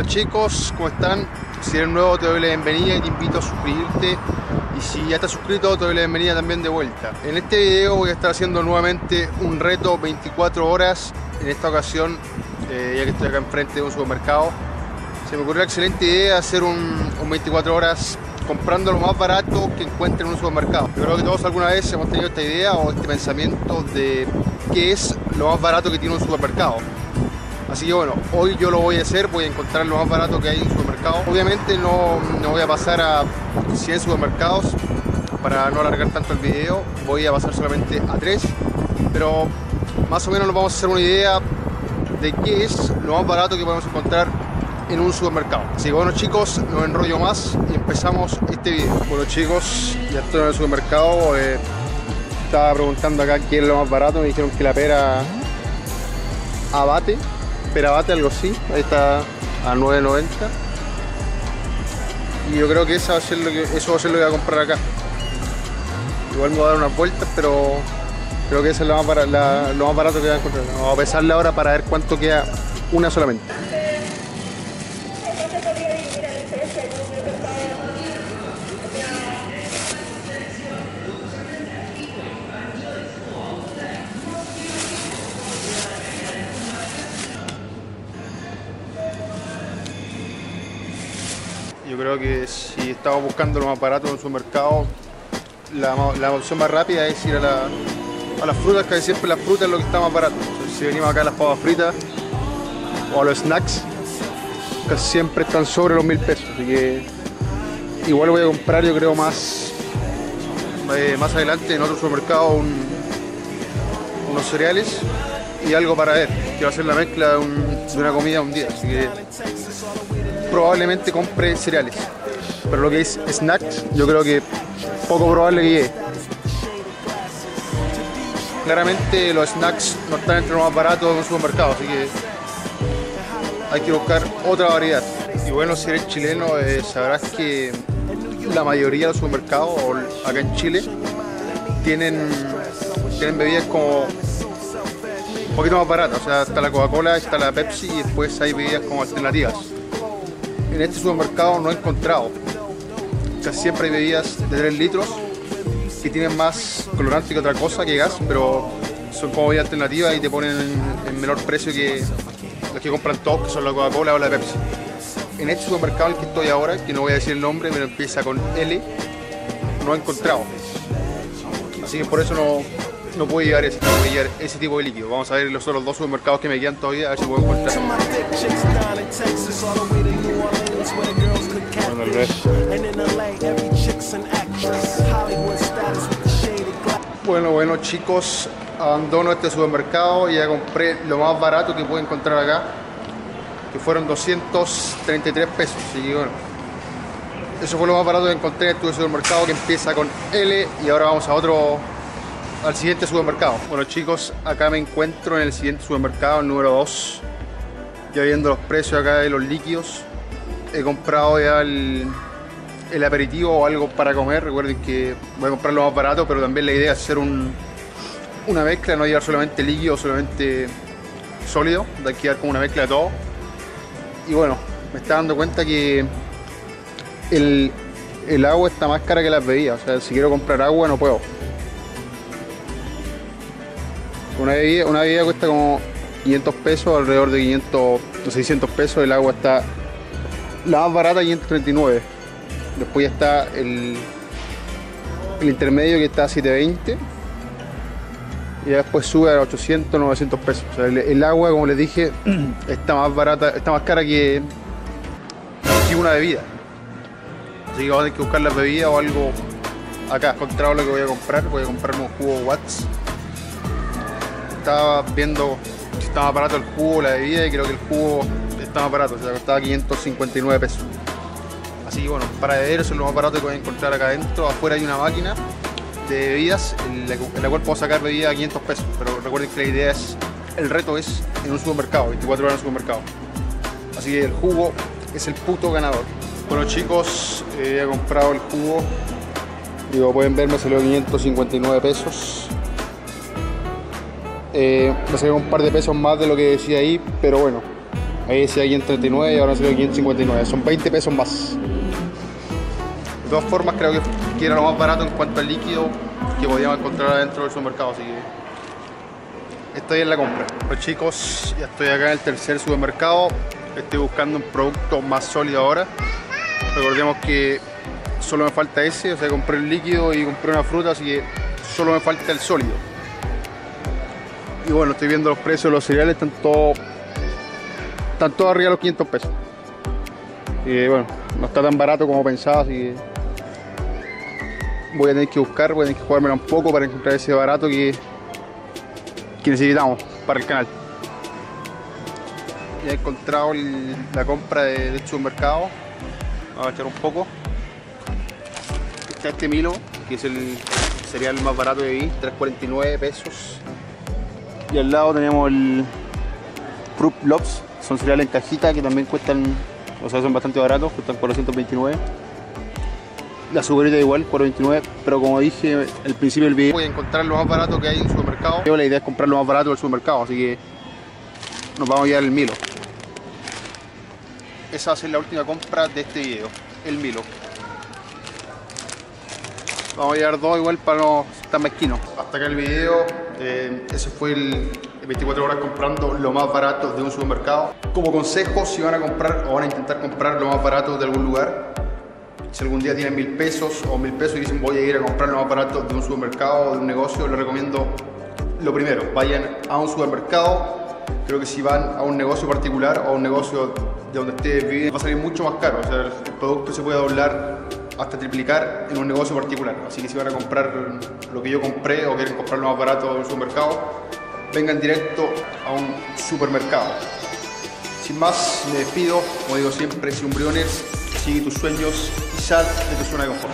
Hola chicos, ¿cómo están? Si eres nuevo te doy la bienvenida y te invito a suscribirte y si ya estás suscrito te doy la bienvenida también de vuelta. En este video voy a estar haciendo nuevamente un reto 24 horas, en esta ocasión eh, ya que estoy acá enfrente de un supermercado se me ocurrió la excelente idea de hacer un, un 24 horas comprando lo más barato que encuentre en un supermercado. Yo creo que todos alguna vez hemos tenido esta idea o este pensamiento de qué es lo más barato que tiene un supermercado. Así que bueno, hoy yo lo voy a hacer, voy a encontrar lo más barato que hay en un supermercado. Obviamente no, no voy a pasar a 100 supermercados para no alargar tanto el video, voy a pasar solamente a 3, pero más o menos nos vamos a hacer una idea de qué es lo más barato que podemos encontrar en un supermercado. Así que bueno chicos, no enrollo más y empezamos este video. Bueno chicos, ya estoy en el supermercado, eh, estaba preguntando acá qué es lo más barato, me dijeron que la pera abate Perabate, algo así. Ahí está a 9.90. Y yo creo que, esa va a ser lo que eso va a ser lo que voy a comprar acá. Igual me voy a dar unas vueltas, pero creo que esa es lo más, barato, la, lo más barato que voy a encontrar. Vamos a pesarle ahora para ver cuánto queda una solamente. Creo que si estamos buscando lo más barato en un supermercado, la, la opción más rápida es ir a, la, a las frutas, que siempre las frutas es lo que está más barato. Si venimos acá a las papas fritas o a los snacks, casi siempre están sobre los mil pesos. Así que igual voy a comprar, yo creo, más, eh, más adelante en otro supermercado un- unos cereales y algo para ver, que va a ser la mezcla de, un- de una comida un día. Probablemente compre cereales. Pero lo que es snacks, yo creo que poco probable que llegue. Claramente los snacks no están entre los más baratos de un supermercado, así que hay que buscar otra variedad. Y bueno, si eres chileno, eh, sabrás que la mayoría de los supermercados acá en Chile tienen, tienen bebidas como un poquito más baratas. O sea, está la Coca-Cola, está la Pepsi y después hay bebidas como alternativas en este supermercado no he encontrado. Casi siempre hay bebidas de 3 litros que tienen más colorante que otra cosa que gas, pero son como bebidas alternativas y te ponen en, en menor precio que los que compran todos, que son la Coca-Cola o la Pepsi. En este supermercado en el que estoy ahora, que no voy a decir el nombre, pero empieza con L, no he encontrado. Así que por eso no, no puedo llevar ese, ese tipo de líquido. Vamos a ver los otros dos supermercados que me quedan todavía, a ver si puedo encontrar. Glass. Bueno, bueno chicos, abandono este supermercado y ya compré lo más barato que pude encontrar acá, que fueron 233 pesos. Así que bueno, eso fue lo más barato que encontré en este supermercado que empieza con L y ahora vamos a otro, al siguiente supermercado. Bueno chicos, acá me encuentro en el siguiente supermercado, el número 2, ya viendo los precios acá de los líquidos. He comprado ya el, aperitivo o algo para comer. Recuerden que voy a comprar lo más barato, pero también la idea es hacer un, una mezcla, no llevar solamente líquido, solamente sólido, de aquí dar como una mezcla de todo. Y bueno, me está dando cuenta que el, el agua está más cara que las bebidas. O sea, si quiero comprar agua no puedo. Una bebida, una bebida cuesta como 500 pesos, alrededor de 500 o 600 pesos. El agua está la más barata 539. Después ya está el, el intermedio que está a 720. Y después sube a 800, 900 pesos. O sea, el, el agua, como les dije, está más barata, está más cara que, que una bebida. Así que vamos a tener que buscar la bebida o algo acá. Encontrado lo que voy a comprar. Voy a comprarme un jugo Watts. Estaba viendo si estaba barato el jugo, la bebida, y creo que el jugo está más barato. O sea, costaba 559 pesos. Así que bueno, para beber eso es lo más barato que a encontrar acá adentro. Afuera hay una máquina de bebidas en la, cual puedo sacar bebida a 500 pesos. Pero recuerden que la idea es, el reto es en un supermercado, 24 horas en un supermercado. Así que el jugo es el puto ganador. Bueno chicos, eh, he comprado el jugo. Digo, pueden ver, me salió 559 pesos. Eh, me salió un par de pesos más de lo que decía ahí, pero bueno, Ahí decía 539 y ahora se ve 559. Son 20 pesos más. De todas formas, creo que era lo más barato en cuanto al líquido que podíamos encontrar adentro del supermercado. Así que estoy en la compra. Pues chicos, ya estoy acá en el tercer supermercado. Estoy buscando un producto más sólido ahora. Recordemos que solo me falta ese, o sea, compré el líquido y compré una fruta, así que solo me falta el sólido. Y bueno, estoy viendo los precios de los cereales, están todos están todos arriba de los 500 pesos. Y bueno, no está tan barato como pensaba, así que voy a tener que buscar, voy a tener que jugármela un poco para encontrar ese barato que, necesitamos para el canal. Ya he encontrado la compra de, del supermercado. Vamos a echar un poco. Está este Milo, que es el cereal más barato que vi, 3.49 pesos. Y al lado tenemos el Fruit Lobs, son cereales en cajita que también cuestan, o sea, son bastante baratos, cuestan 429. La sugarita igual, 4.29, pero como dije al principio del video, voy a encontrar lo más barato que hay en el supermercado. La idea es comprar lo más barato del supermercado, así que nos vamos a llevar el Milo. Esa va a ser la última compra de este video, el Milo. Vamos a llevar dos igual para no estar mezquinos. Hasta acá el video. eh, ese fue el 24 horas comprando lo más barato de un supermercado. Como consejo, si van a comprar o van a intentar comprar lo más barato de algún lugar, si algún día tienen mil pesos o mil pesos y dicen voy a ir a comprar lo más barato de un supermercado o de un negocio, les recomiendo lo primero, vayan a un supermercado. Creo que si van a un negocio particular o a un negocio de donde ustedes viven, va a salir mucho más caro. El producto se puede doblar hasta triplicar en un negocio particular. Así que si van a comprar lo que yo compré o quieren comprar lo más barato de un supermercado, vengan directo a un supermercado. Sin más, me despido. Como digo siempre, si un Briones, sigue tus sueños y sal de tu zona de confort.